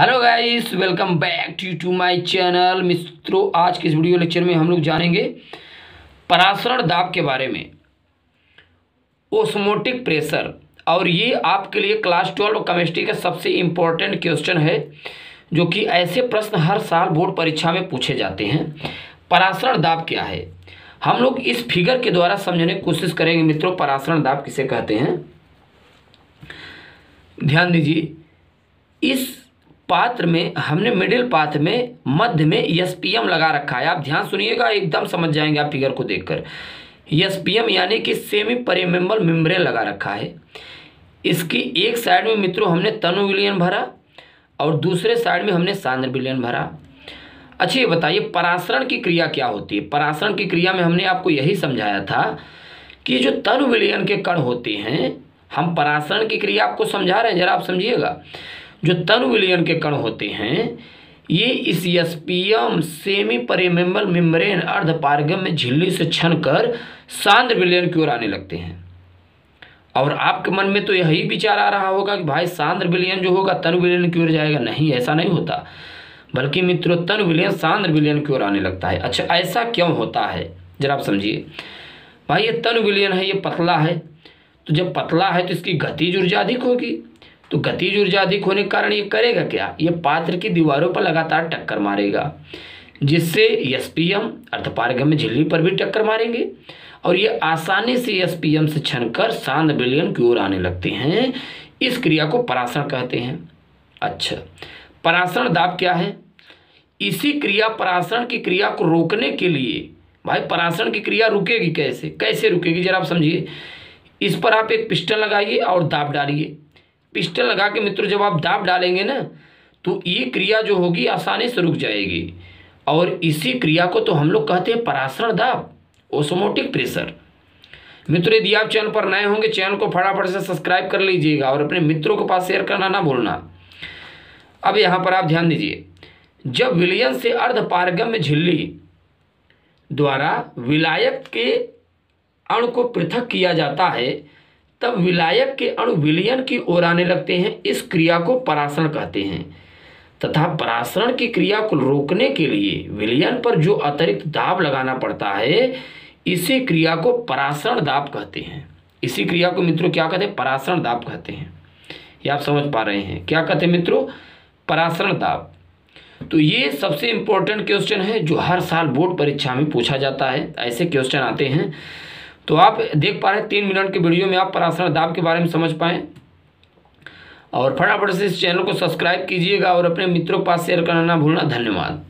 Hello guys welcome back to to my channel मित्रों, आज के इस वीडियो लेक्चर में हम लोग जानेंगे परासरण दाब के बारे में। ओस्मोटिक प्रेशर और ये आपके लिए क्लास ट्वेल्व और केमिस्ट्री का सबसे इम्पोर्टेंट क्वेश्चन है, जो कि ऐसे प्रश्न हर साल बोर्ड परीक्षा में पूछे जाते हैं। परासरण दाब क्या है? हम लोग इस फिगर के द्वारा समझने की कोशिश करेंगे मित्रों परासरण दाब किसे कहते हैं? ध्यान दीजिए, इस पात्र में, हमने मिडिल पाथ में, मध्य में एसपीएम लगा रखा है। आप ध्यान सुनिएगा, एकदम समझ जाएँगे आप फिगर को देखकर। एसपीएम यानी कि सेमी परिमेम्बल मेम्ब्रेन लगा रखा है। इसकी एक साइड में मित्रों हमने तनु विलियन भरा और दूसरे साइड में हमने सांद्र विलियन भरा। अच्छा ये बताइए परासरण की क्रिया क्या होती है? परासरण की क्रिया में हमने आपको यही समझाया था कि जो तनु विलियन के कण होते हैं, हम परासरण की क्रिया आपको समझा रहे हैं, जरा आप समझिएगा। जो तनु विलियन के कण होते हैं, ये इस एसपीएम सेमी परिमेम्बल मेम्ब्रेन अर्धपारगम में झिल्ली से छन कर सांद्र विलियन की ओर आने लगते हैं। और आपके मन में तो यही विचार आ रहा होगा कि भाई सांद्र विलियन जो होगा, तनु विलियन की ओर जाएगा। नहीं, ऐसा नहीं होता। बल्कि मित्रों, तनु विलियन सांद्र विलियन की ओर आने लगता है। अच्छा ऐसा क्यों होता है? जरा आप समझिए। भाई, ये तनु विलियन है, ये पतला है। तो जब पतला है तो इसकी गतिज ऊर्जा अधिक होगी। तो गतिज ऊर्जा अधिक होने के कारण ये करेगा क्या? ये पात्र की दीवारों पर लगातार टक्कर मारेगा, जिससे एस पी एम अर्थपारगम्य झिल्ली पर भी टक्कर मारेंगे और ये आसानी से एस पी एम से छनकर सांद बिलियन की ओर आने लगते हैं। इस क्रिया को परासरण कहते हैं। अच्छा परासरण दाब क्या है? इसी क्रिया परासरण की क्रिया को रोकने के लिए। भाई परासरण की क्रिया रुकेगी कैसे? कैसे रुकेगी? जरा आप समझिए। इस पर आप एक पिस्टन लगाइए और दाब डालिए। पिस्टन लगा के मित्रों जब आप दाब डालेंगे ना तो ये क्रिया जो होगी आसानी से रुक जाएगी। और इसी क्रिया को तो हम लोग कहते हैं परासरण दाब ओसोमोटिक प्रेशर मित्रों, यदि आप चैनल पर नए होंगे, चैनल को फटाफट से सब्सक्राइब कर लीजिएगा और अपने मित्रों के पास शेयर करना ना भूलना। अब यहाँ पर आप ध्यान दीजिए, जब विलयन से अर्ध पारगम्य झिल्ली द्वारा विलायक के अणु को पृथक किया जाता है तब विलायक के अणु विलयन की ओर आने लगते हैं, इस क्रिया को परासरण कहते हैं। तथा परासरण की क्रिया को रोकने के लिए विलयन पर जो अतिरिक्त दाब लगाना पड़ता है, इसी क्रिया को परासरण दाब कहते हैं। इसी क्रिया को मित्रों क्या कहते हैं? परासरण दाब कहते हैं। ये आप समझ पा रहे हैं। क्या कहते हैं मित्रों? परासरण दाब। तो ये सबसे इम्पोर्टेंट क्वेश्चन है, जो हर साल बोर्ड परीक्षा में पूछा जाता है। ऐसे क्वेश्चन आते हैं। तो आप देख पा रहे हैं, तीन मिनट के वीडियो में आप पराशरण दाब के बारे में समझ पाएँ। और फटाफट से इस चैनल को सब्सक्राइब कीजिएगा और अपने मित्रों के पास शेयर करना ना भूलना। धन्यवाद।